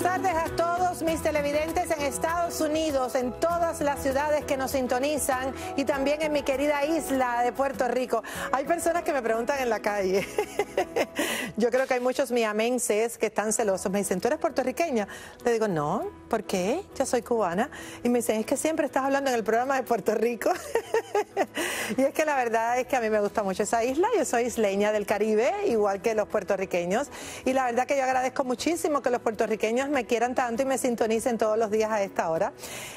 buenas tardes a todos mis televidentes en Estados Unidos, en todas las ciudades que nos sintonizan y también en mi querida isla de Puerto Rico. Hay personas que me preguntan en la calle. Yo creo que hay muchos miamenses que están celosos. Me dicen, ¿tú eres puertorriqueña? Le digo, no, ¿por qué? Yo soy cubana. Y me dicen, es que siempre estás hablando en el programa de Puerto Rico. y es que la verdad es que a mí me gusta mucho esa isla. Yo soy isleña del Caribe, igual que los puertorriqueños. Y la verdad que yo agradezco muchísimo que los puertorriqueños me quieran tanto y me sintonicen todos los días a esta hora.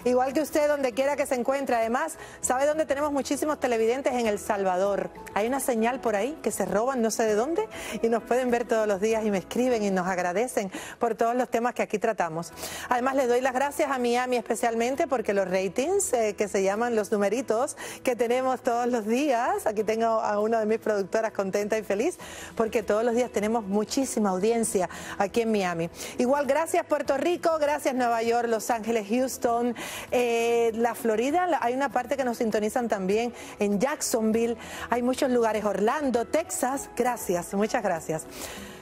Igual que usted, donde quiera que se encuentre. Además, ¿sabe dónde tenemos muchísimos televidentes? En El Salvador. Hay una señal por ahí que se roban no sé de dónde y nos pueden ver todos los días y me escriben y nos agradecen por todos los temas que aquí tratamos. Además, les doy las gracias a Miami especialmente porque los ratings, eh, que se llaman los numeritos que tenemos todos los días, aquí tengo a una de mis productoras contenta y feliz porque todos los días tenemos muchísima audiencia aquí en Miami. Igual, gracias Puerto Rico, gracias Nueva York, Los Ángeles, Houston, eh, la Florida, hay una parte que nos sintonizan también en Jacksonville, hay muchos lugares, Orlando, Texas, gracias, muchas gracias.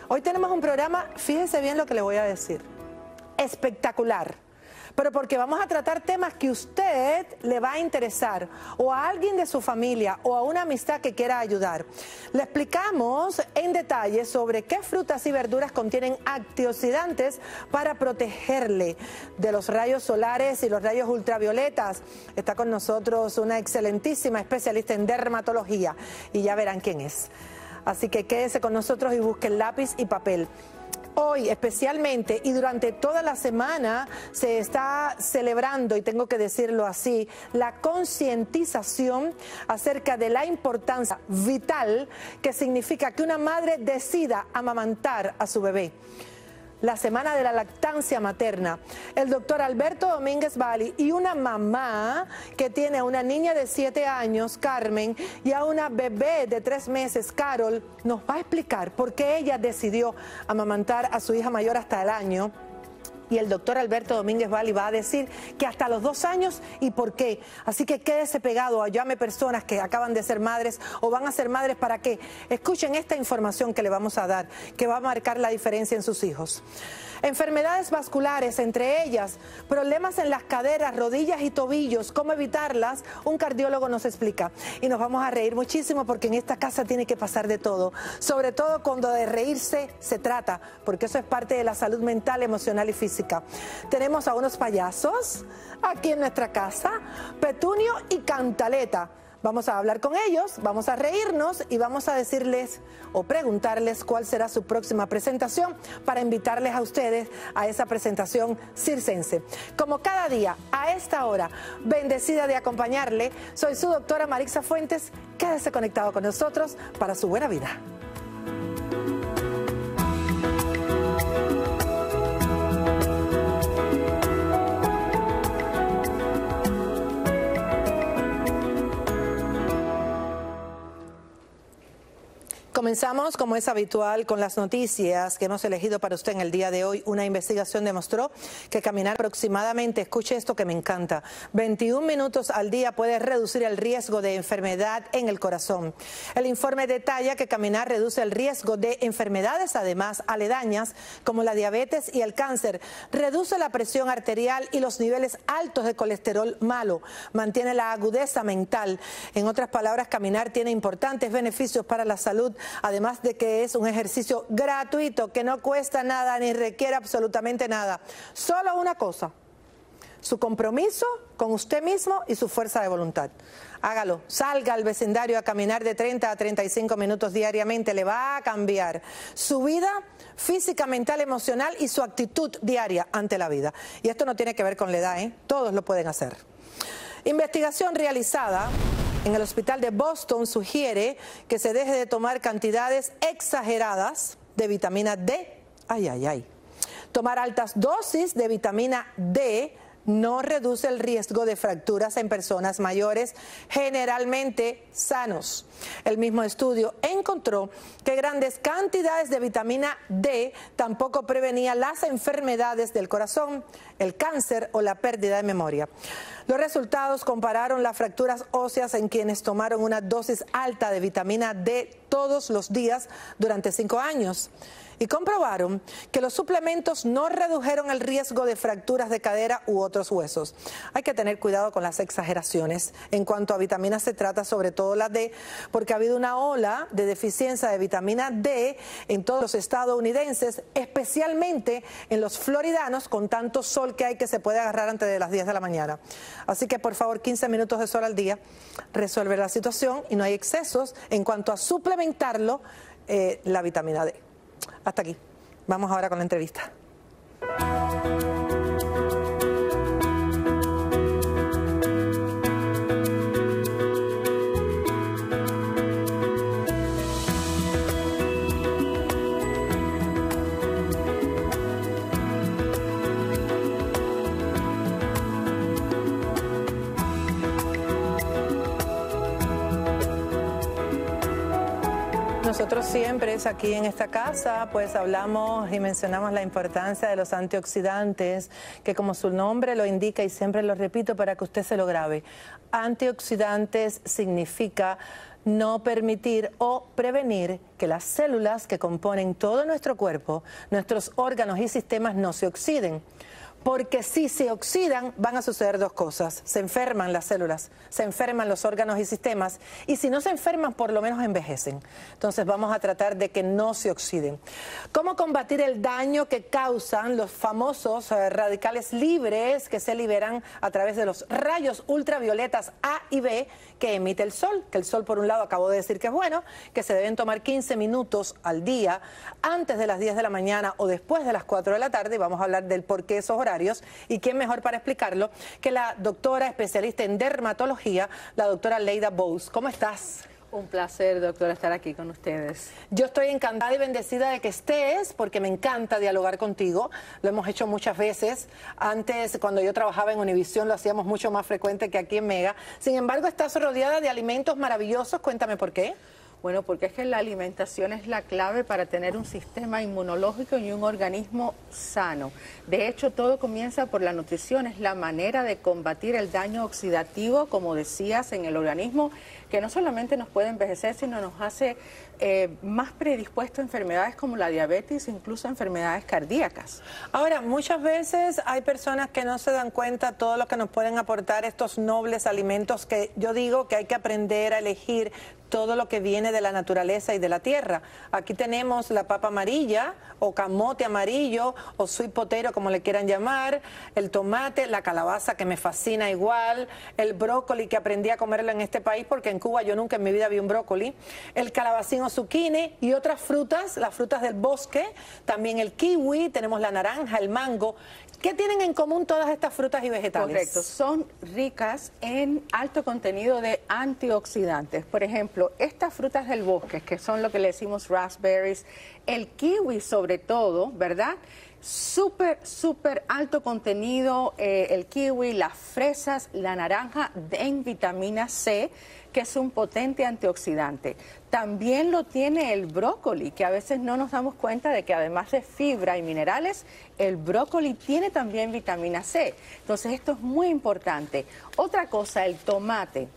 Hoy tenemos un programa, fíjese bien lo que le voy a decir, espectacular pero porque vamos a tratar temas que usted le va a interesar o a alguien de su familia o a una amistad que quiera ayudar. Le explicamos en detalle sobre qué frutas y verduras contienen antioxidantes para protegerle de los rayos solares y los rayos ultravioletas. Está con nosotros una excelentísima especialista en dermatología y ya verán quién es. Así que quédese con nosotros y busque lápiz y papel. Hoy especialmente y durante toda la semana se está celebrando, y tengo que decirlo así, la concientización acerca de la importancia vital que significa que una madre decida amamantar a su bebé la semana de la lactancia materna. El doctor Alberto Domínguez Bali y una mamá que tiene a una niña de 7 años, Carmen, y a una bebé de 3 meses, Carol, nos va a explicar por qué ella decidió amamantar a su hija mayor hasta el año y el doctor Alberto Domínguez Vali va a decir que hasta los dos años y por qué. Así que quédese pegado, llame personas que acaban de ser madres o van a ser madres para que escuchen esta información que le vamos a dar, que va a marcar la diferencia en sus hijos. Enfermedades vasculares, entre ellas problemas en las caderas, rodillas y tobillos, cómo evitarlas, un cardiólogo nos explica. Y nos vamos a reír muchísimo porque en esta casa tiene que pasar de todo, sobre todo cuando de reírse se trata, porque eso es parte de la salud mental, emocional y física. Tenemos a unos payasos aquí en nuestra casa, Petunio y Cantaleta. Vamos a hablar con ellos, vamos a reírnos y vamos a decirles o preguntarles cuál será su próxima presentación para invitarles a ustedes a esa presentación circense. Como cada día, a esta hora, bendecida de acompañarle, soy su doctora Marixa Fuentes. Quédese conectado con nosotros para su buena vida. Comenzamos, como es habitual, con las noticias que hemos elegido para usted en el día de hoy. Una investigación demostró que caminar aproximadamente, escuche esto que me encanta, 21 minutos al día puede reducir el riesgo de enfermedad en el corazón. El informe detalla que caminar reduce el riesgo de enfermedades, además aledañas, como la diabetes y el cáncer. Reduce la presión arterial y los niveles altos de colesterol malo. Mantiene la agudeza mental. En otras palabras, caminar tiene importantes beneficios para la salud además de que es un ejercicio gratuito que no cuesta nada ni requiere absolutamente nada. Solo una cosa, su compromiso con usted mismo y su fuerza de voluntad. Hágalo, salga al vecindario a caminar de 30 a 35 minutos diariamente, le va a cambiar su vida física, mental, emocional y su actitud diaria ante la vida. Y esto no tiene que ver con la edad, ¿eh? todos lo pueden hacer. Investigación realizada en el hospital de Boston sugiere que se deje de tomar cantidades exageradas de vitamina D. Ay, ay, ay. Tomar altas dosis de vitamina D no reduce el riesgo de fracturas en personas mayores generalmente sanos. El mismo estudio encontró que grandes cantidades de vitamina D tampoco prevenían las enfermedades del corazón, el cáncer o la pérdida de memoria. Los resultados compararon las fracturas óseas en quienes tomaron una dosis alta de vitamina D todos los días durante cinco años y comprobaron que los suplementos no redujeron el riesgo de fracturas de cadera u otros huesos. Hay que tener cuidado con las exageraciones. En cuanto a vitaminas se trata sobre todo la D, porque ha habido una ola de deficiencia de vitamina D en todos los estadounidenses, especialmente en los floridanos con tanto sol que hay que se puede agarrar antes de las 10 de la mañana. Así que por favor 15 minutos de sol al día resuelve la situación y no hay excesos en cuanto a suplementarlo eh, la vitamina D. Hasta aquí. Vamos ahora con la entrevista. Nosotros siempre es aquí en esta casa, pues hablamos y mencionamos la importancia de los antioxidantes, que como su nombre lo indica y siempre lo repito para que usted se lo grabe, antioxidantes significa no permitir o prevenir que las células que componen todo nuestro cuerpo, nuestros órganos y sistemas no se oxiden porque si se oxidan van a suceder dos cosas. Se enferman las células, se enferman los órganos y sistemas y si no se enferman por lo menos envejecen. Entonces vamos a tratar de que no se oxiden. ¿Cómo combatir el daño que causan los famosos eh, radicales libres que se liberan a través de los rayos ultravioletas A y B que emite el sol? Que el sol por un lado acabo de decir que es bueno, que se deben tomar 15 minutos al día antes de las 10 de la mañana o después de las 4 de la tarde y vamos a hablar del por qué esos horarios y quién mejor para explicarlo que la doctora especialista en dermatología, la doctora Leida Bowes. ¿Cómo estás? Un placer, doctora, estar aquí con ustedes. Yo estoy encantada y bendecida de que estés, porque me encanta dialogar contigo. Lo hemos hecho muchas veces. Antes, cuando yo trabajaba en Univisión, lo hacíamos mucho más frecuente que aquí en Mega. Sin embargo, estás rodeada de alimentos maravillosos. Cuéntame por qué. Bueno, porque es que la alimentación es la clave para tener un sistema inmunológico y un organismo sano. De hecho, todo comienza por la nutrición, es la manera de combatir el daño oxidativo, como decías, en el organismo, que no solamente nos puede envejecer, sino nos hace eh, más predispuesto a enfermedades como la diabetes, incluso enfermedades cardíacas. Ahora, muchas veces hay personas que no se dan cuenta todo lo que nos pueden aportar estos nobles alimentos que yo digo que hay que aprender a elegir todo lo que viene de la naturaleza y de la tierra. Aquí tenemos la papa amarilla o camote amarillo o sweet potero como le quieran llamar, el tomate, la calabaza que me fascina igual, el brócoli que aprendí a comerlo en este país porque en Cuba yo nunca en mi vida vi un brócoli, el calabacín zucchini y otras frutas, las frutas del bosque, también el kiwi, tenemos la naranja, el mango. ¿Qué tienen en común todas estas frutas y vegetales? Correcto, son ricas en alto contenido de antioxidantes. Por ejemplo, estas frutas del bosque, que son lo que le decimos raspberries, el kiwi sobre todo, ¿verdad? Súper, súper alto contenido eh, el kiwi, las fresas, la naranja en vitamina C, que es un potente antioxidante. También lo tiene el brócoli, que a veces no nos damos cuenta de que además de fibra y minerales, el brócoli tiene también vitamina C. Entonces esto es muy importante. Otra cosa, el tomate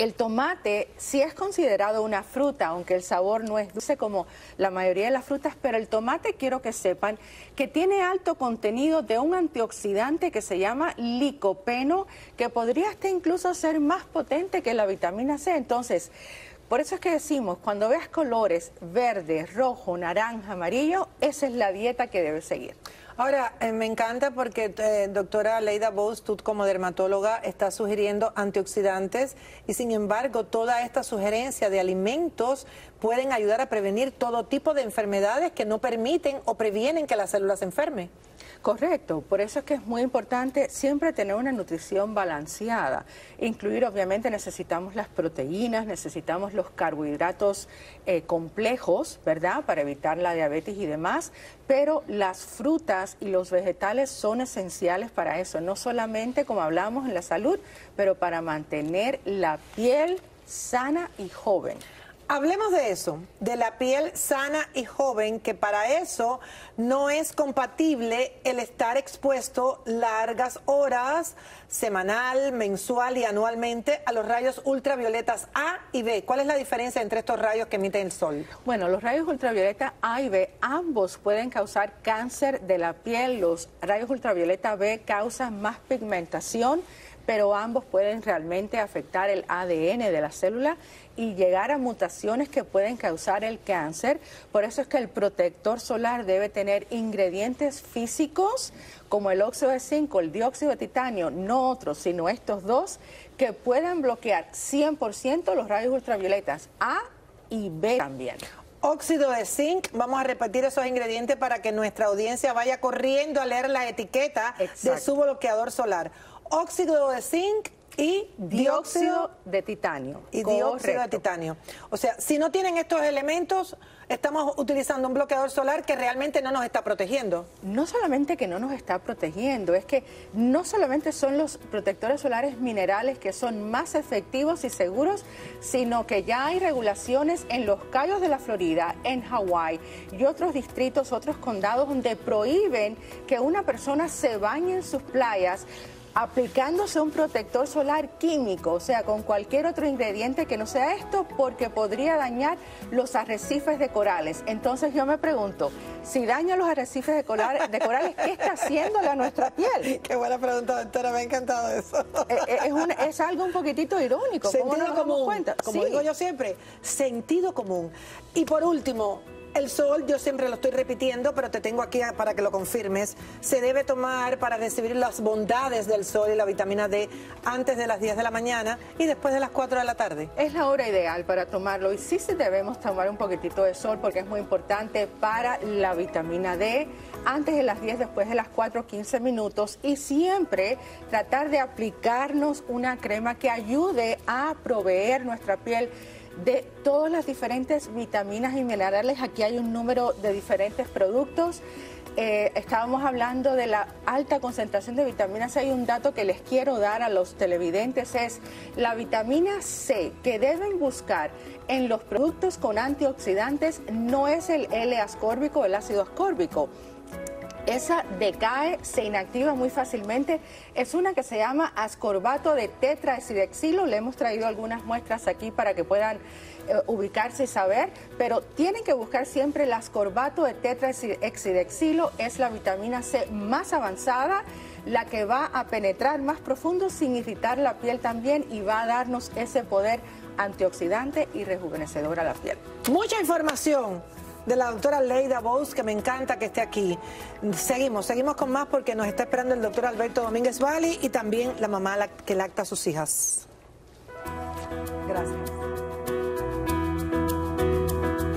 el tomate sí es considerado una fruta, aunque el sabor no es dulce como la mayoría de las frutas, pero el tomate quiero que sepan que tiene alto contenido de un antioxidante que se llama licopeno, que podría hasta incluso ser más potente que la vitamina C. Entonces, por eso es que decimos, cuando veas colores verde, rojo, naranja, amarillo, esa es la dieta que debes seguir. Ahora, eh, me encanta porque, eh, doctora Leida Bowes, tú como dermatóloga estás sugiriendo antioxidantes y sin embargo toda esta sugerencia de alimentos pueden ayudar a prevenir todo tipo de enfermedades que no permiten o previenen que la célula se enferme. Correcto, por eso es que es muy importante siempre tener una nutrición balanceada. Incluir, obviamente, necesitamos las proteínas, necesitamos los carbohidratos eh, complejos, ¿verdad? Para evitar la diabetes y demás, pero las frutas y los vegetales son esenciales para eso, no solamente como hablamos en la salud, pero para mantener la piel sana y joven. Hablemos de eso, de la piel sana y joven, que para eso no es compatible el estar expuesto largas horas, semanal, mensual y anualmente, a los rayos ultravioletas A y B. ¿Cuál es la diferencia entre estos rayos que emite el sol? Bueno, los rayos ultravioleta A y B, ambos pueden causar cáncer de la piel. Los rayos ultravioleta B causan más pigmentación pero ambos pueden realmente afectar el ADN de la célula y llegar a mutaciones que pueden causar el cáncer. Por eso es que el protector solar debe tener ingredientes físicos como el óxido de zinc o el dióxido de titanio, no otros, sino estos dos, que puedan bloquear 100% los rayos ultravioletas A y B también óxido de zinc. Vamos a repetir esos ingredientes para que nuestra audiencia vaya corriendo a leer la etiqueta de su bloqueador solar óxido de zinc y dióxido de titanio. Y dióxido de titanio. O sea, si no tienen estos elementos, estamos utilizando un bloqueador solar que realmente no nos está protegiendo. No solamente que no nos está protegiendo, es que no solamente son los protectores solares minerales que son más efectivos y seguros, sino que ya hay regulaciones en los Cayos de la Florida, en Hawái y otros distritos, otros condados donde prohíben que una persona se bañe en sus playas aplicándose un protector solar químico, o sea, con cualquier otro ingrediente que no sea esto, porque podría dañar los arrecifes de corales. Entonces yo me pregunto, si daña los arrecifes de, corales, ¿qué está haciendo la nuestra piel? Qué buena pregunta, doctora, me ha encantado eso. Eh, eh, es, algo un poquitito irónico. Sentido común, como digo yo siempre, sentido común. Y por último, el sol, yo siempre lo estoy repitiendo, pero te tengo aquí para que lo confirmes, se debe tomar para recibir las bondades del sol y la vitamina D antes de las 10 de la mañana y después de las 4 de la tarde. Es la hora ideal para tomarlo y sí se debemos tomar un poquitito de sol porque es muy importante para la vitamina D antes de las 10, después de las 4, 15 minutos y siempre tratar de aplicarnos una crema que ayude a proveer nuestra piel de todas las diferentes vitaminas y minerales. Aquí hay un número de diferentes productos. Eh, estábamos hablando de la alta concentración de vitaminas. Hay un dato que les quiero dar a los televidentes, es la vitamina C que deben buscar en los productos con antioxidantes no es el L-ascórbico, el ácido ascórbico esa decae, se inactiva muy fácilmente. Es una que se llama ascorbato de tetraexidexilo. Le hemos traído algunas muestras aquí para que puedan eh, ubicarse y saber, pero tienen que buscar siempre el ascorbato de tetraexidexilo. Es la vitamina C más avanzada la que va a penetrar más profundo sin irritar la piel también y va a darnos ese poder antioxidante y rejuvenecedor a la piel. Mucha información de la doctora Leida Bous, que me encanta que esté aquí. Seguimos, seguimos con más porque nos está esperando el doctor Alberto Domínguez Vali y también la mamá que lacta a sus hijas. Gracias.